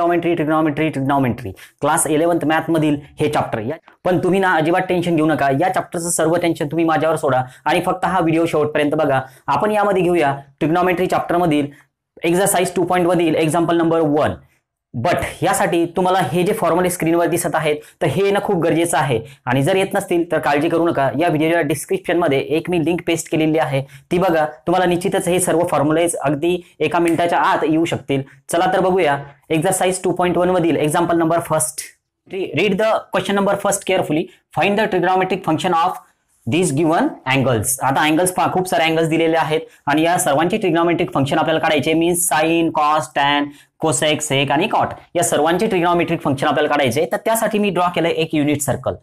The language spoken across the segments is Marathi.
Trigonometry trigonometry trigonometry class eleventh मॅथमधील हे चॅप्टर या पण तुम्ही ना अजिबात टेन्शन घेऊ नका. या चॅप्टरचं सर्व टेन्शन तुम्ही माझ्यावर सोडा आणि फक्त हा व्हिडिओ शेवटपर्यंत बघा. आपण यामध्ये घेऊया ट्रिग्नॉमेट्री चॅप्टरमधील एक्झरसाइज टू पॉईंट मधील एक्झाम्पल नंबर वन बट यासाठी तुम्हाला हे जे फॉर्म्युले स्क्रीनवर दिसत आहेत तर हे येणं खूप गरजेचं आहे. आणि जर येत नसतील तर काळजी करू नका. या व्हिडिओच्या डिस्क्रिप्शनमध्ये एक मी लिंक पेस्ट केलेली आहे. ती बघा तुम्हाला निश्चितच हे सर्व फॉर्म्युलेज अगदी एका मिनिटाच्या आत येऊ शकतील. चला तर बघूया. एक्झरसाइज टू पॉईंट वन मधील example number first read the question number first carefully find the trigonometric function of this given angles आता अँगल्स खूप सारे अँगल्स दिलेले आहेत. आणि या सर्वांचे ट्रिग्नॉमेट्रिक फंक्शन आपल्याला काढायचे means sine cos tan cosec sec आणि कॉट या सर्वांचे ट्रिग्नॉमेट्रिक फंक्शन आपल्याला काढायचे तर त्यासाठी मी ड्रॉ केलं एक unit circle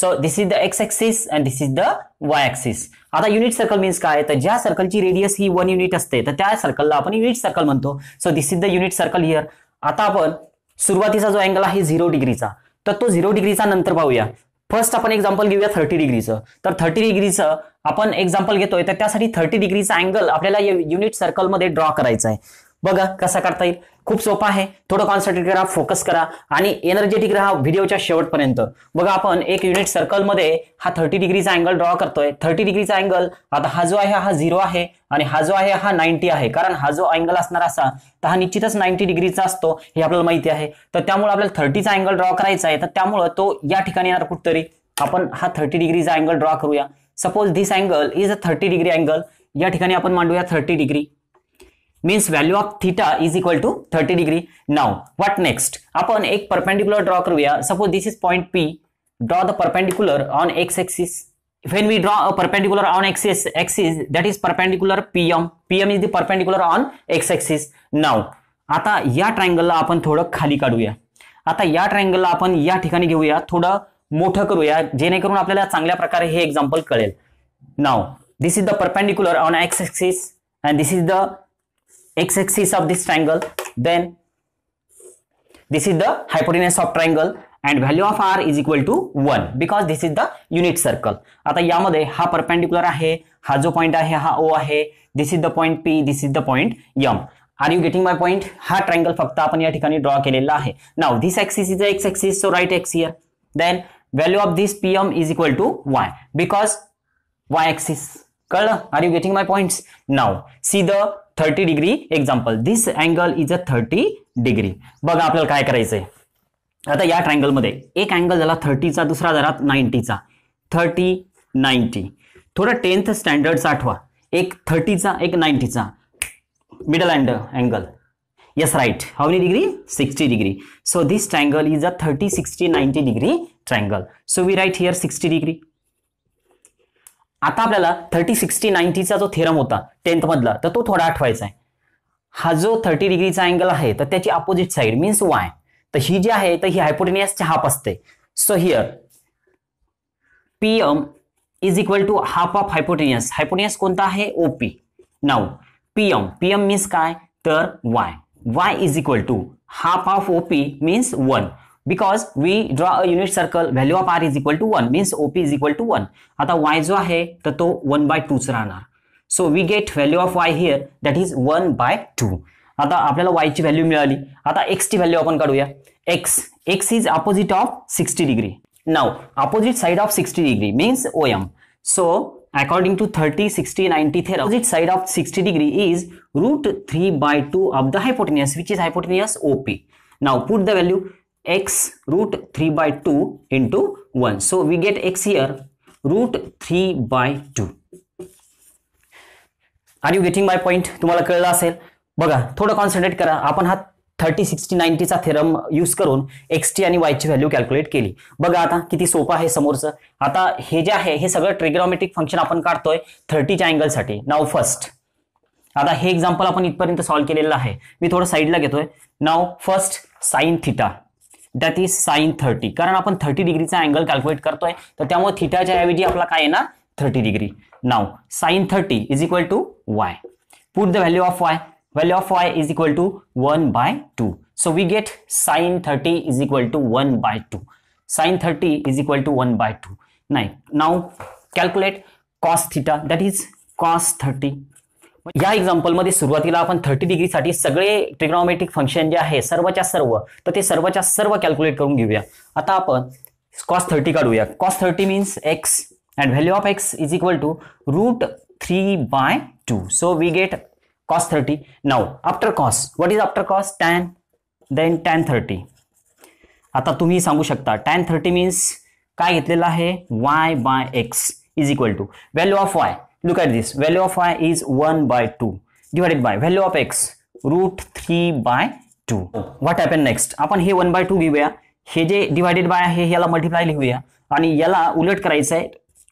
so this is the X axis and this is the Y axis आता युनिट सर्कल मीन्स काय? तर ज्या सर्कलची रेडियस ही वन युनिट असते तर त्या सर्कलला आपण युनिट सर्कल म्हणतो. So this is the unit circle here आता आपण सुरुवातीचा जो अँगल आहे झिरो डिग्रीचा तर तो झिरो डिग्रीचा नंतर पाहूया. फर्स्ट आपण एक्झाम्पल घेऊया थर्टी डिग्रीचं तर थर्टी डिग्रीचं आपण एक्झाम्पल घेतोय तर त्यासाठी थर्टी डिग्रीचा अँगल आपल्याला युनिट सर्कलमध्ये ड्रॉ करायचा आहे बघा कसा करता येईल. खूप सोपा आहे. थोडं कॉन्सन्ट्रेट करा फोकस करा आणि एनर्जेटिक राहा व्हिडिओच्या शेवटपर्यंत. बघा आपण एक युनिट सर्कलमध्ये हा थर्टी डिग्रीचा अँगल ड्रॉ करतोय. थर्टी डिग्रीचा अँगल आता हा जो आहे हा झिरो आहे आणि हा जो आहे हा नाईन्टी आहे. कारण हा जो अँगल असणार असा तर हा निश्चितच नाईन्टी डिग्रीचा असतो हे आपल्याला माहिती आहे. तर त्यामुळे आपल्याला थर्टीचा अँगल ड्रॉ करायचा आहे. तर त्यामुळं तो या ठिकाणी येणार कुठतरी. आपण हा थर्टी डिग्रीचा अँगल ड्रॉ करूया. Suppose this angle is a thirty degree angle या ठिकाणी आपण मांडूया thirty degree means value of theta is equal to thirty degree now what next आपण एक परपेंडिक्युलर ड्रॉ करूया. Suppose this is point P draw the perpendicular on X axis when we draw a perpendicular on axis axis that is perpendicular pm pm is the perpendicular on x axis. Now आता या ट्रायंगलला आपण थोडं खाली काढूया. आता या ट्रायंगलला आपण या ठिकाणी घेऊया. थोडं मोठं करूया जेणेकरून आपल्याला चांगल्या प्रकारे हे एक्झाम्पल कळेल. Now this is the perpendicular on X axis and this is the x axis of this triangle then this is the hypotenuse of triangle and value of r is equal to 1 because this is the unit circle. आता यामध्ये हा परपेंडिक्युलर आहे हा जो पॉइंट आहे हा ओ आहे this is the point P this is the point M are you getting my point हा ट्रायंगल फक्त आपण या ठिकाणी ड्रॉ केलेला आहे. Now this axis is X axis so right X here then value of this P M is equal to Y because Y axis कळलं are you getting my points now see the thirty degree. Example this angle is a thirty degree बघा आपल्याला काय करायचंय. आता या ट्रायंगलमध्ये एक अँगल झाला थर्टीचा दुसरा झाला नाईन्टीचा थर्टी नाईन्टी थोडं टेन्थ स्टँडर्डचा आठवा एक थर्टीचा एक नाईन्टीचा middle and angle yes right how many degree? 60 degree. So this triangle is a 30 60 90 degree triangle. So we write here 60 degree. आता आपल्याला थर्टी सिक्स्टी नाईन्टीचा जो थेरम होता टेन्थ मधला तर तो थोडा आठवायचा आहे. हा जो थर्टी डिग्रीचा अँगल आहे तर त्याची अपोजिट साईड मीन्स वाय तर ही जी आहे तर ही हायपोटेनियसच्या हाफ असते. So here P M is equal to half of hypotenuse hypotenuse कोणता आहे? OP now P M P M means काय? तर Y Y is equal to half of OP means one because we draw a unit circle value of R is equal to one means OP is equal to one आता वाय जो आहे तर तो वन बाय टूच राहणार. So we get value of Y here that is one by two आता आपल्याला वायची व्हॅल्यू मिळाली. आता एक्सची व्हॅल्यू आपण काढूया. X X is opposite of sixty degree now opposite side of sixty degree means O M so according to 30 60 90 theorem opposite side of 60 degree is root 3 by 2 of the hypotenuse which is hypotenuse OP now put the value x root 3 by 2 into 1 so we get x here root 3 by 2 are you getting my point तुम्हाला कळलं असेल? बघा थोडं कॉन्सन्ट्रेट करा. आपण हा थर्टी सिक्स्टी नाईन्टीचा थेरम यूज करून एक्स टी आणि वायची व्हॅल्यू कॅल्क्युलेट केली. बघा आता किती सोपं आहे समोरचं. आता हे जे आहे हे सगळं ट्रिग्नॉमेट्रिक फंक्शन आपण काढतोय थर्टीच्या अँगलसाठी नाव फर्स्ट आता हे एक्झाम्पल आपण इथपर्यंत सॉल्व्ह केलेलं आहे. मी थोडं साईडला घेतोय. Now first sine theta that is sine thirty कारण आपण थर्टी डिग्रीचा अँगल कॅल्क्युलेट करतोय तर त्यामुळे थिटाच्या ऐवजी आपला काय येणार? Thirty degree now sine thirty is equal to Y put the value of Y value of Y is equal to one by two so we get sine thirty is equal to one by two sine thirty is equal to one by two नाही now calculate cos theta that is cos thirty या एक्झाम्पलमध्ये सुरुवातीला आपण थर्टी डिग्रीसाठी सगळे ट्रिग्नॉमेट्रिक फंक्शन जे आहे सर्वच्या सर्व तर ते सर्वच्या सर्व कॅल्क्युलेट करून घेऊया. आता आपण कॉस थर्टी काढूया. Cos thirty means X and value of X is equal to root three by two so we get cos thirty now after cos what is after cos tan then tan thirty आता तुम्ही सांगू शकता टॅन थर्टी मीन्स काय घेतलेलं आहे? Y by x is equal to value of y look at this value of y is one by two divided by value of x root three by two what happen next आपण हे वन बाय टू घेऊया. हे जे डिवायडेड बाय आहे याला मल्टिप्लाय लिहूया. आणि याला उलट करायचं आहे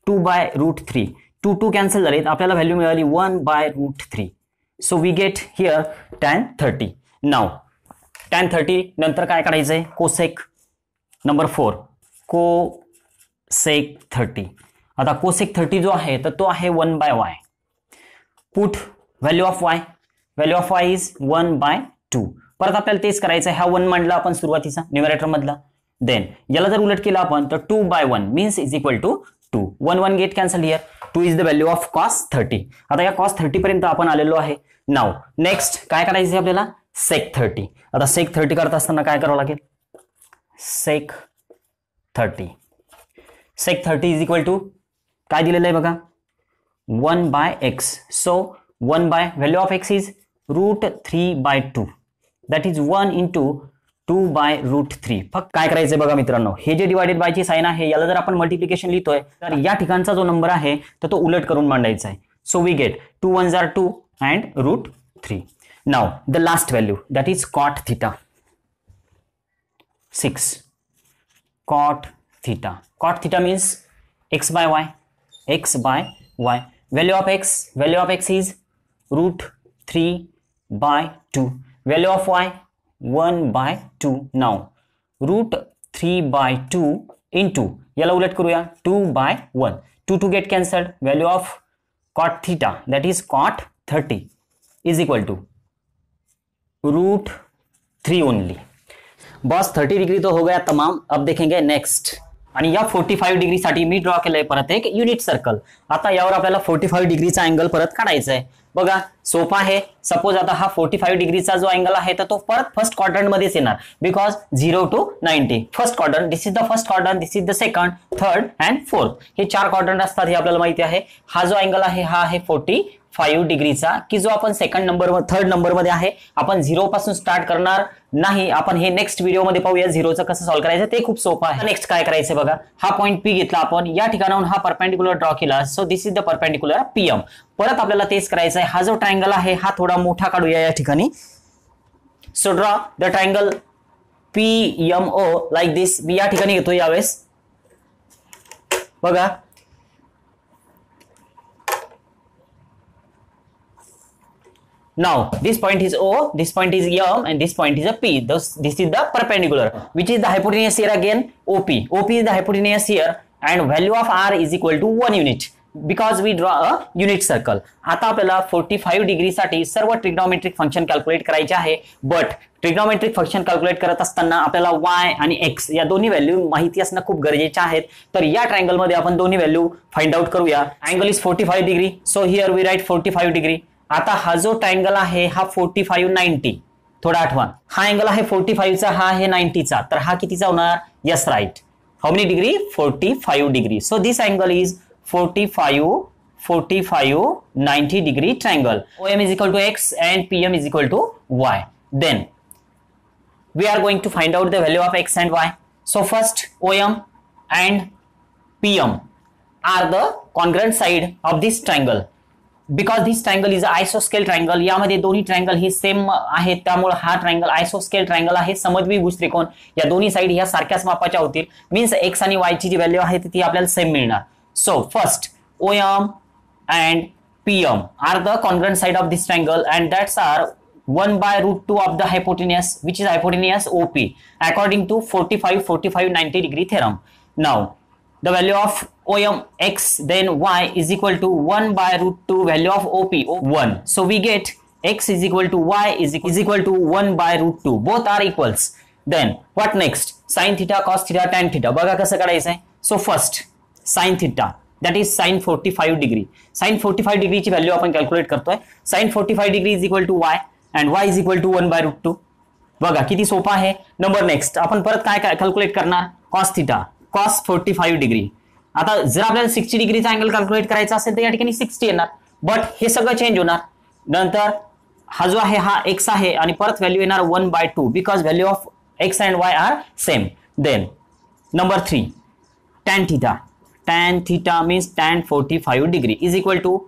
two by root three two two cancel झालेत. आपल्याला व्हॅल्यू मिळाली one by root three so we get here tan thirty now tan thirty नंतर काय करायचं आहे cosec number four cosec thirty आता कोसेक थर्टी जो आहे तर तो आहे one by y put value of y value of y is one by two परत आपल्याला तेच करायचं आहे वन मांडला आपण सुरुवातीचा न्युमरेटर मधला. देन याला जर उलट केला आपण तर two by one means is equal to two one one get cancel here two is the value of cos thirty आता या कॉस थर्टी पर्यंत आपण आलेलो आहे. नाव नेक्स्ट काय करायचं आहे आपल्याला? सेक थर्टी आता सेक थर्टी करत असताना काय करावं लागेल? Sec thirty sec thirty is equal to काय दिलेलं आहे बघा? One by x. So one by value of x is root three by two that is one into two by root three फक्त काय करायचं बघा मित्रांनो? हे जे डिवायडेड बायची साईन आहे याला जर आपण मल्टिप्लिकेशन लिहितोय तर या ठिकाणचा जो नंबर आहे तर तो उलट करून मांडायचा आहे so we get two one jar two and root three now the last value that is cot theta six cot theta cot theta means x by y x by y. Value of x, value of x is root 3 by 2. Value of y, 1 by 2. Now, root 3 by 2 into, याला उलट करूया 2 by 1. 2 to get cancelled. Value of cot theta, that is cot 30 is equal to root 3 only. बॉस 30 डिग्री तो हो गया तमाम अब देखेंगे नेक्स्ट आणि या फोर्टी फाईव्ह डिग्रीसाठी मी ड्रॉ केलंय परत एक युनिट सर्कल आता यावर आपल्याला फोर्टी फाईव्ह डिग्रीचा अँगल परत काढायचा आहे बघा सोपा आहे. सपोज आता हा फोर्टी फाईव्ह डिग्रीचा जो अँगल आहे तर तो परत फर्स्ट क्वाड्रंट मध्येच येणार. Because zero to ninety first quarter this is the first quarter this is the second third and fourth हे चार क्वार्टर असतात हे आपल्याला माहिती आहे. हा जो अँगल आहे हा आहे फोर्टी फाईव्ह डिग्रीचा की जो आपण सेकंड नंबर थर्ड नंबरमध्ये आहे आपण झिरो पासून स्टार्ट करणार नाही. आपण हे नेक्स्ट व्हिडिओमध्ये पाहूया झिरोचं कसं सॉल्व्ह करायचं ते खूप सोपं आहे. नेक्स्ट काय करायचं बघा हा पॉईंट पी घेतला आपण. या ठिकाणाहून हा परपेंडिक्युलर ड्रॉ केला. So this is the perpendicular PM परत आपल्याला तेच करायचं आहे हा जो ट्रायंगल आहे हा थोडा मोठा काढूया या ठिकाणी. So draw the triangle P M O like this मी या ठिकाणी घेतो यावेळेस. बघा. Now, this point is O, this point is M, and this point is a P. Thus, this is the perpendicular, which is the hypotenuse here again, OP. OP is the hypotenuse here, and value of R is equal to 1 unit. because we draw a unit circle आता आपल्याला 45 डिग्री साठी सर्व ट्रिग्नॉमेट्रिक फंक्शन कॅल्क्युलेट करायचे आहे बट ट्रिग्नॉमेट्रिक फंक्शन कॅल्क्युलेट करत असताना आपल्याला y आणि x या दोन्ही व्हॅल्यू माहिती असणं खूप गरजेचे आहेत तर या ट्रायंगलमध्ये आपण दोन्ही व्हॅल्यू फाइंड आउट करूया angle is 45 degree so here we write 45 degree आता हा जो ट्रायंगल आहे हा फोर्टी फाईव्ह नाईन्टी थोडा आठवण हा अँगल आहे फोर्टी फाईव्हचा हा आहे नाईन्टीचा तर हा कितीचा होणार yes right how many degree forty five degree so this angle is forty five forty five ninety degree triangle O M is equal to x and P M is equal to y then we are going to find out the value of x and y. So first OM and PM are the congruent side of this triangle. Because this triangle is आयसोस्केल triangle यामध्ये दोन्ही ट्रँगल ही सेम आहेत त्यामुळे हा ट्रँगल आयसोस्केल ट्रँगल आहे समद्वी भूज त्रिकोण या दोन्ही साइड ह्या सारख्याच मापाच्या होतील. मीन्स एक्स आणि वायची जी व्हॅल्यू आहे ती आपल्याला सेम मिळणार. So first O M and P M are the congruent side of this triangle and that's are one by root two of the hypotenuse which is hypotenuse OP according to forty five forty five ninety degree theorem now the value of OM x then y is equal to 1 by root 2 value of OP 1. So we get x is equal to y is, is equal to 1 by root 2 both are equals. Then what next? Sin theta cos theta tan theta. बघा कसं काढायचं आहे. So first sin theta. That is sine forty five degree sine forty five डिग्रीची value आपण कॅल्क्युलेट करतोय sine forty five degree is equal to y and y is equal to one by root two बघा किती सोपा आहे नंबर नेक्स्ट आपण परत काय काय कॅल्क्युलेट करणार cos theta cos forty five degree आता जर आपल्याला सिक्स्टी डिग्रीचं अँगल कंप्लीट करायचं असेल त्या ठिकाणी सिक्स्टी येणार. बट हे सगळं चेंज होणार. नंतर हा जो आहे हा एक्स आहे आणि परत value N one by two because value of x and y are same then number three tan theta tan theta means tan forty five degree is equal to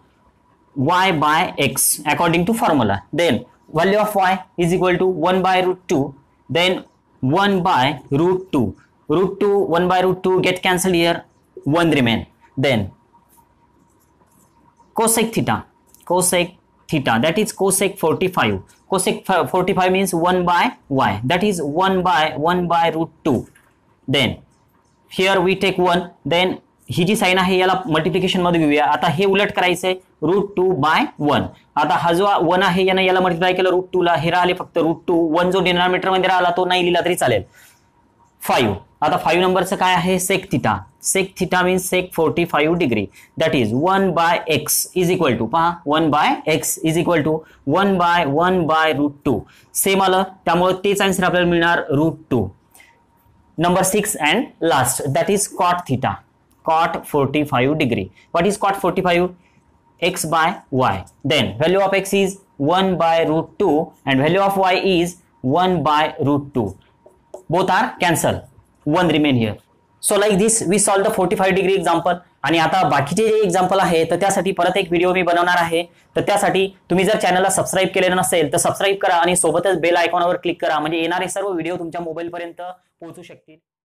y by x according to formula then value of y is equal to one by root two then one by root two root two one by root two get cancel here one remain. Then cosec theta. Cosec theta. That is cosec 45 cosec 45 means 1 by y. That is 1 by 1 by root 2 then here we take 1 then ही जी साईन आहे याला मल्टिप्लिकेशनमध्ये घेऊया. आता हे उलट करायचंय. रूट टू बाय वन आता हा जो वन आहे यानं याला मल्टिप्लाय केलं रूट टू ला. हे राहिले फक्त रूट टू वन जो डिनॉमिनेटरमध्ये राहिला तो नाही लिहिला तरी चालेल. फाईव्ह. आता फाईव्ह नंबरचं काय आहे? Sec theta sec theta means sec forty five degree that is one by x is equal to पहा one by x is equal to one by one by root two same आलं. त्यामुळे तेच आन्सर आपल्याला मिळणार root two number six and last that is cot theta cot forty five degree what is cot forty five x by y then value of x is one by root two and value of y is one by root two both are cancel one remain here. So like this we solve the 45 degree example. आणि आता बाकीचे जे एक्झाम्पल आहे तर त्यासाठी परत एक व्हिडिओ मी बनवणार आहे. तर त्यासाठी तुम्ही जर चॅनलला सबस्क्राईब केलेलं नसेल तर सबस्क्राईब करा आणि सोबतच बेल आयकॉनवर क्लिक करा. म्हणजे येणारे सर्व व्हिडिओ तुमच्या मोबाईलपर्यंत पोहोचू शकतील.